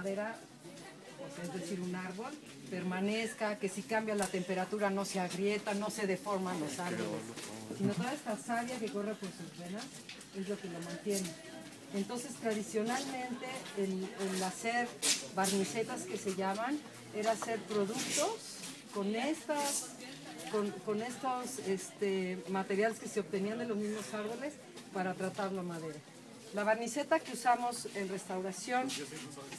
madera, sea, es decir, un árbol, permanezca, que si cambia la temperatura no se agrieta, no se deforman los árboles, sino toda esta savia que corre por sus venas es lo que lo mantiene. Entonces, tradicionalmente, el, el hacer barnicetas que se llaman, era hacer productos con estas con, con estos este, materiales que se obtenían de los mismos árboles para tratar la madera. La barniceta que usamos en restauración,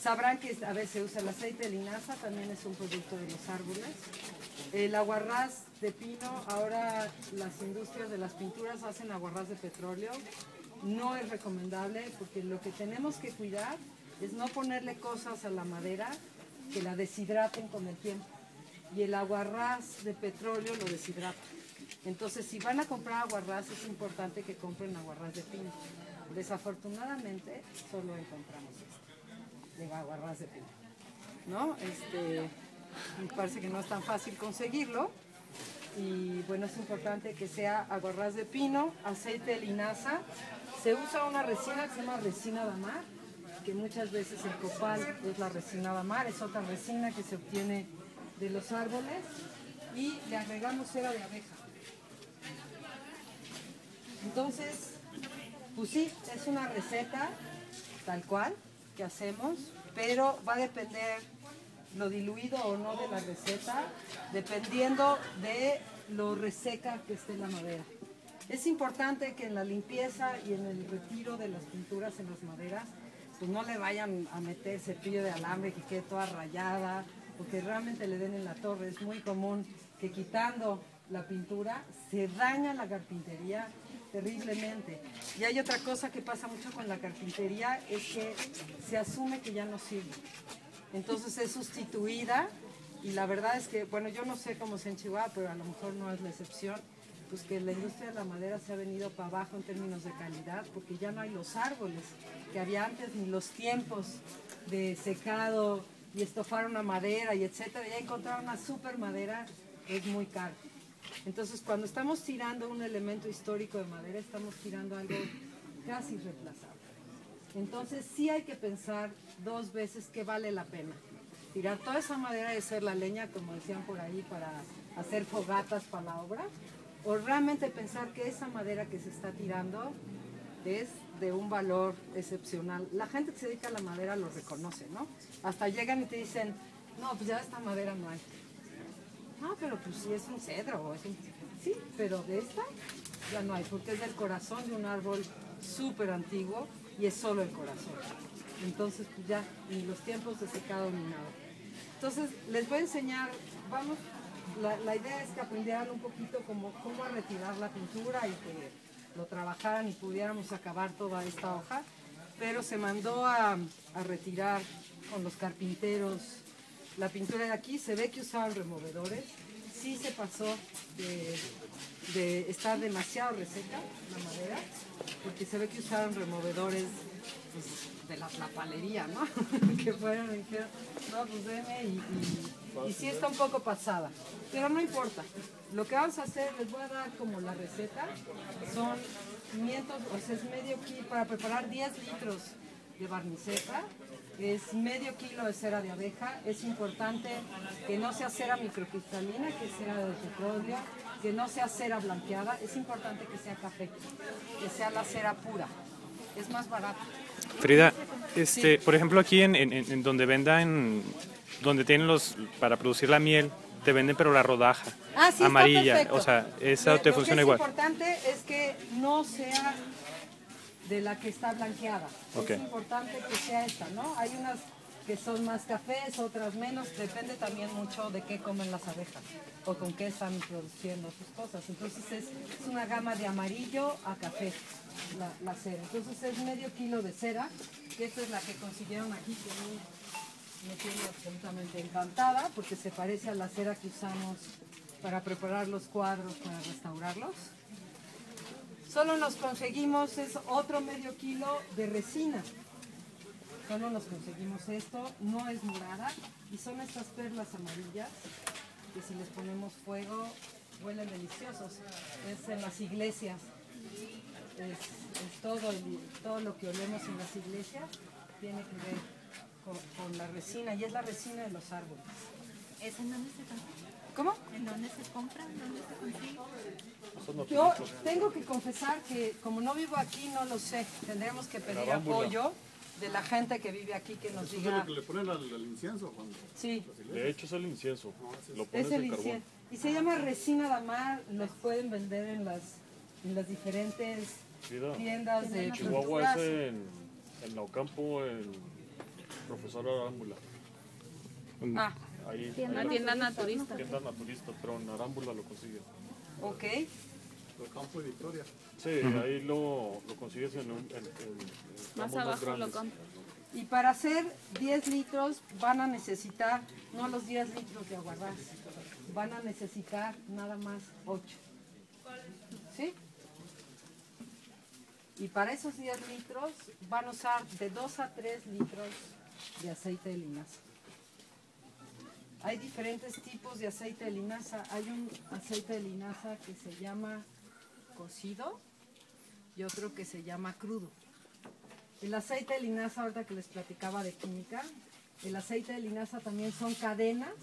sabrán que a veces se usa el aceite de linaza, también es un producto de los árboles. El aguarrás de pino, ahora las industrias de las pinturas hacen aguarrás de petróleo. No es recomendable porque lo que tenemos que cuidar es no ponerle cosas a la madera que la deshidraten con el tiempo y el aguarrás de petróleo lo deshidrata. Entonces, si van a comprar aguarrás, es importante que compren aguarrás de pino. Desafortunadamente, solo encontramos este, de aguarrás de pino. ¿No? Este, me parece que no es tan fácil conseguirlo. Y bueno, es importante que sea aguarrás de pino, aceite de linaza. Se usa una resina que se llama resina de mar, que muchas veces el copal es la resina de mar, es otra resina que se obtiene de los árboles y le agregamos cera de abeja. Entonces, pues sí, es una receta tal cual que hacemos, pero va a depender lo diluido o no de la receta, dependiendo de lo reseca que esté la madera. Es importante que en la limpieza y en el retiro de las pinturas en las maderas, pues no le vayan a meter cepillo de alambre que quede toda rayada, porque realmente le den en la torre. Es muy común que quitando la pintura se daña la carpintería terriblemente. Y hay otra cosa que pasa mucho con la carpintería, es que se asume que ya no sirve. Entonces es sustituida y la verdad es que, bueno, yo no sé cómo es en Chihuahua, pero a lo mejor no es la excepción, pues que la industria de la madera se ha venido para abajo en términos de calidad, porque ya no hay los árboles que había antes, ni los tiempos de secado y estofar una madera y etcétera. Ya encontrar una super madera es muy caro. Entonces, cuando estamos tirando un elemento histórico de madera, estamos tirando algo casi reemplazable. Entonces, sí hay que pensar dos veces que vale la pena. Tirar toda esa madera y hacer la leña, como decían por ahí, para hacer fogatas para la obra, o realmente pensar que esa madera que se está tirando es de un valor excepcional. La gente que se dedica a la madera lo reconoce, ¿no? Hasta llegan y te dicen, no, pues ya esta madera no hay. No, pero pues sí es un cedro es un... Sí, pero de esta ya no hay, porque es del corazón de un árbol súper antiguo y es solo el corazón. Entonces, pues ya, ni los tiempos de secado ni nada. Entonces, les voy a enseñar, vamos, la, idea es que aprendieran un poquito cómo a retirar la pintura y que lo trabajaran y pudiéramos acabar toda esta hoja, pero se mandó a, a retirar con los carpinteros la pintura de aquí, se ve que usaban removedores, sí se pasó de, estar demasiado reseca la madera, porque se ve que usaron removedores pues, de la, palería, ¿no? que fueron y dijeron, no, pues deme y sí está un poco pasada, pero no importa. Lo que vamos a hacer, les voy a dar como la receta, son 500, o sea, es medio kilo, para preparar 10 litros de barniceta, es medio kilo de cera de abeja, es importante que no sea cera microcristalina, que es cera de petróleo, que no sea cera blanqueada, es importante que sea café, que sea la cera pura, es más barato. Frida, este, por ejemplo aquí en, en- en donde vendan, donde tienen los, para producir la miel, te venden pero la rodaja Ah, sí, amarilla, o sea, esa Lo- te lo funciona que igual. Es importante es que no sea de la que está blanqueada. Es importante que sea esta, ¿no? Hay unas que son más cafés, otras menos, depende también mucho de qué comen las abejas o con qué están produciendo sus cosas. Entonces es, es una gama de amarillo a café la, la cera. Entonces es medio kilo de cera, que esta es la que consiguieron aquí que a mí me tiene absolutamente encantada porque se parece a la cera que usamos para preparar los cuadros, para restaurarlos. Solo nos conseguimos es otro medio kilo de resina. Solo nos conseguimos esto, no es morada y son estas perlas amarillas que si les ponemos fuego huelen deliciosos. Es en las iglesias. Es, todo, todo lo que olemos en las iglesias tiene que ver con, la resina y es la resina de los árboles. ¿Es en dónde se? ¿Cómo? ¿En dónde se compra? ¿En dónde se consigue? Yo tengo que confesar que como no vivo aquí no lo sé. Tendremos que pedir apoyo de la gente que vive aquí que nos Eso es diga. lo que le ponen al, al incienso cuando Sí, De hecho es el incienso. Lo pones es el en carbón. incienso. Y se llama resina de mar. Los pueden vender en las, en las diferentes tiendas de en Chihuahua es en, en Naucampo, el profesor Arámbula. Ah, Ahí, Tienda, ahí tienda naturista. tienda naturista, pero en Arámbula lo consigues. ok. el campo de Victoria. Sí, ahí lo, lo consigues en, un, en, en- en Más abajo lo compro. Y para hacer 10 litros van a necesitar, no los 10 litros de aguarrás, van a necesitar nada más 8. ¿Sí? Y para esos 10 litros van a usar de 2 a 3 litros de aceite de linaza. Hay diferentes tipos de aceite de linaza. Hay un aceite de linaza que se llama cocido y otro que se llama crudo. El aceite de linaza, ahorita que les platicaba de química, el aceite de linaza también son cadenas,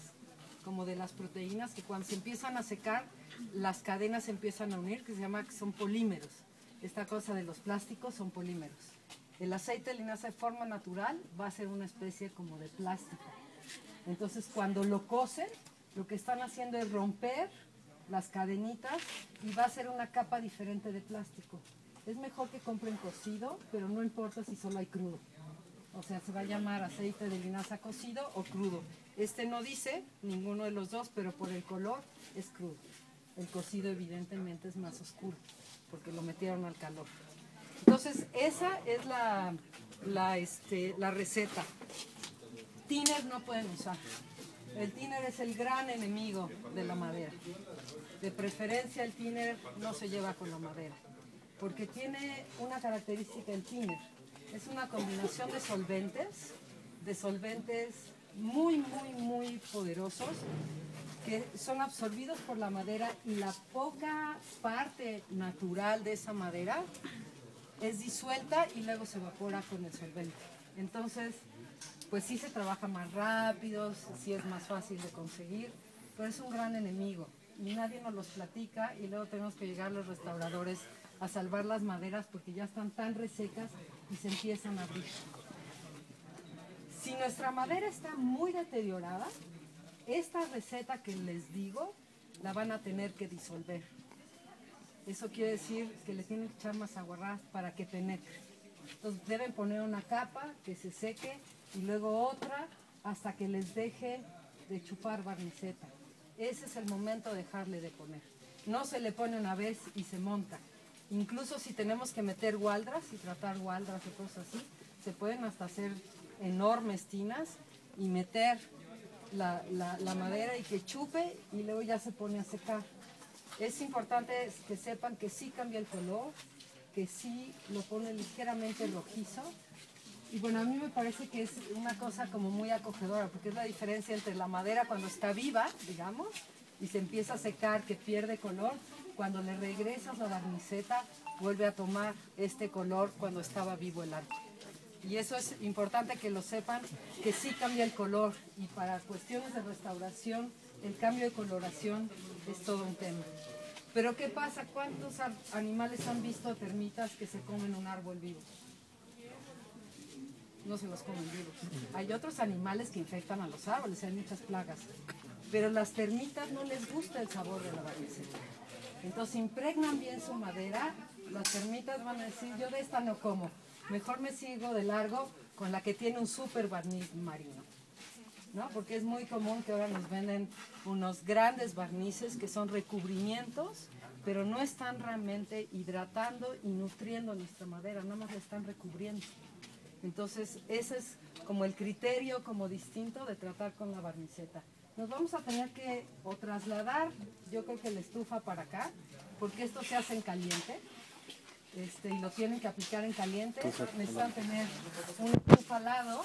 como de las proteínas, que cuando se empiezan a secar, las cadenas se empiezan a unir, que se llama que son polímeros. Esta cosa de los plásticos son polímeros. El aceite de linaza de forma natural va a ser una especie como de plástico. Entonces, cuando lo cocen, lo que están haciendo es romper las cadenitas y va a ser una capa diferente de plástico. Es mejor que compren cocido, pero no importa si solo hay crudo. O sea, se va a llamar aceite de linaza cocido o crudo. Este no dice ninguno de los dos, pero por el color es crudo. El cocido evidentemente es más oscuro, porque lo metieron al calor. Entonces, esa es la, la, este, la receta. Tiner no pueden usar. El tiner es el gran enemigo de la madera. De preferencia el tiner no se lleva con la madera, porque tiene una característica el tiner. Es una combinación de solventes, de solventes muy, muy, muy poderosos que son absorbidos por la madera y la poca parte natural de esa madera es disuelta y luego se evapora con el solvente. Entonces, pues sí se trabaja más rápido, sí es más fácil de conseguir, pero es un gran enemigo y nadie nos los platica y luego tenemos que llegar los restauradores a salvar las maderas porque ya están tan resecas y se empiezan a abrir. Si nuestra madera está muy deteriorada, esta receta que les digo la van a tener que disolver. Eso quiere decir que le tienen que echar más aguarrás para que penetre. Entonces deben poner una capa que se seque y luego otra hasta que les deje de chupar barniceta. Ese es el momento de dejarle de poner. No se le pone una vez y se monta. Incluso si tenemos que meter gualdras y tratar gualdras o cosas así, se pueden hasta hacer enormes tinas y meter la, la- la madera y que chupe y luego ya se pone a secar. Es importante que sepan que sí cambia el color, que sí lo pone ligeramente rojizo. Y bueno, a mí me parece que es una cosa como muy acogedora, porque es la diferencia entre la madera cuando está viva, digamos, y se empieza a secar, que pierde color. Cuando le regresas la barniceta, vuelve a tomar este color cuando estaba vivo el árbol. Y eso es importante que lo sepan, que sí cambia el color. Y para cuestiones de restauración, el cambio de coloración es todo un tema. Pero ¿qué pasa? ¿Cuántos animales han visto termitas que se comen un árbol vivo? No se los comen vivos. Hay otros animales que infectan a los árboles, hay muchas plagas. Pero las termitas no les gusta el sabor de la barniceta. Entonces impregnan bien su madera, las termitas van a decir, yo de esta no como, mejor me sigo de largo con la que tiene un super barniz marino. ¿No? Porque es muy común que ahora nos venden unos grandes barnices que son recubrimientos, pero no están realmente hidratando y nutriendo nuestra madera, nada más la están recubriendo. Entonces, ese es como el criterio como distinto de tratar con la barniceta. Nos vamos a tener que o trasladar, yo creo que la estufa para acá, porque esto se hace en caliente. Este, y lo tienen que aplicar en caliente. Necesitan tener un estufa al lado